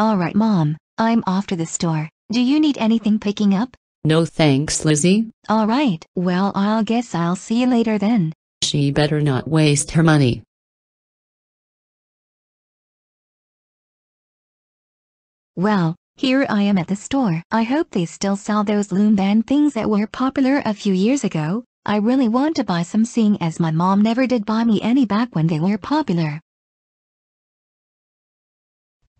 Alright mom, I'm off to the store. Do you need anything picking up? No thanks, Lizzy. Alright, well I'll guess I'll see you later then. She better not waste her money. Well, here I am at the store. I hope they still sell those loom band things that were popular a few years ago. I really want to buy some seeing as my mom never did buy me any back when they were popular.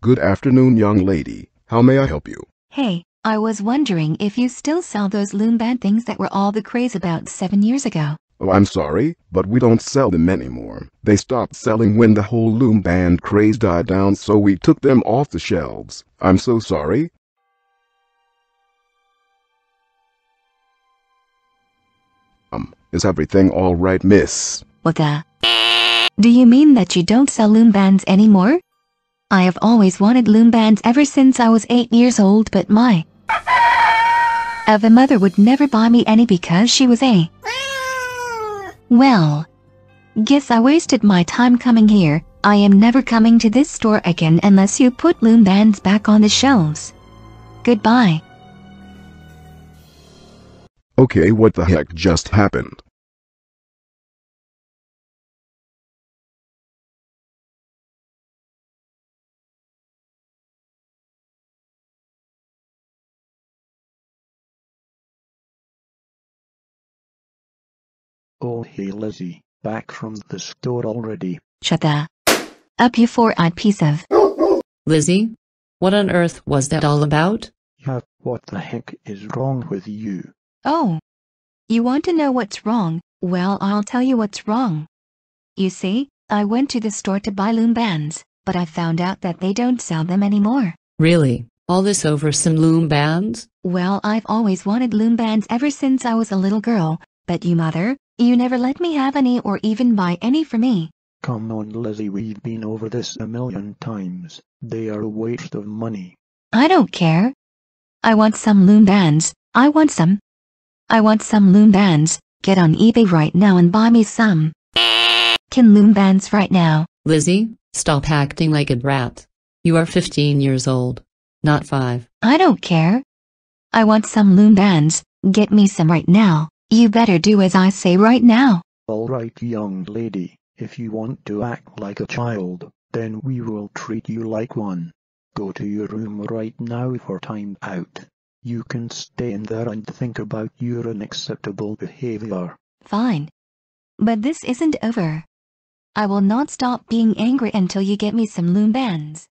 Good afternoon, young lady. How may I help you? Hey, I was wondering if you still sell those loom band things that were all the craze about seven years ago. Oh, I'm sorry, but we don't sell them anymore. They stopped selling when the whole loom band craze died down, so we took them off the shelves. I'm so sorry. Um, is everything all right, miss? What the? Do you mean that you don't sell loom bands anymore? I have always wanted loom bands ever since I was 8 years old but my of a mother would never buy me any because she was a well guess I wasted my time coming here. I am never coming to this store again unless you put loom bands back on the shelves. Goodbye. Okay, what the heck just happened? Oh hey Lizzy, back from the store already. shut the up you four-eyed piece of Lizzy? What on earth was that all about? Yeah, what the heck is wrong with you? Oh. You want to know what's wrong? Well, I'll tell you what's wrong. You see, I went to the store to buy loom bands, but I found out that they don't sell them anymore. Really? All this over some loom bands? Well, I've always wanted loom bands ever since I was a little girl, but you mother, you never let me have any or even buy any for me. Come on Lizzy, we've been over this a million times. They are a waste of money. I don't care. I want some loom bands. I want some. I want some loom bands. Get on eBay right now and buy me some. Can loom bands right now. Lizzy, stop acting like a brat. You are 15 years old, not 5. I don't care. I want some loom bands. Get me some right now. You better do as I say right now. Alright young lady, if you want to act like a child, then we will treat you like one. Go to your room right now for time out. You can stay in there and think about your unacceptable behavior. Fine. But this isn't over. I will not stop being angry until you get me some loom bands.